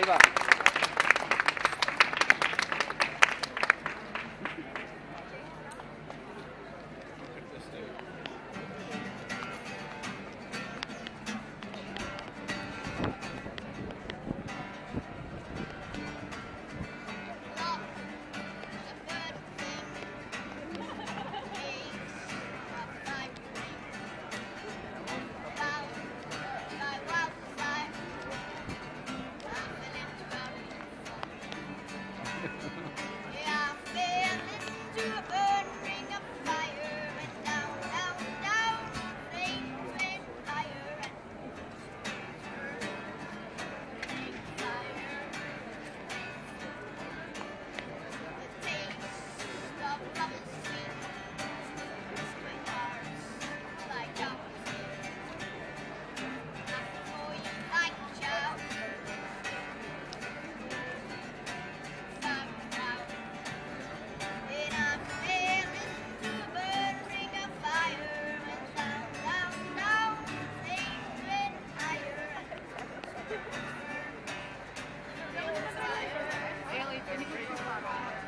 Alba. Daily 33.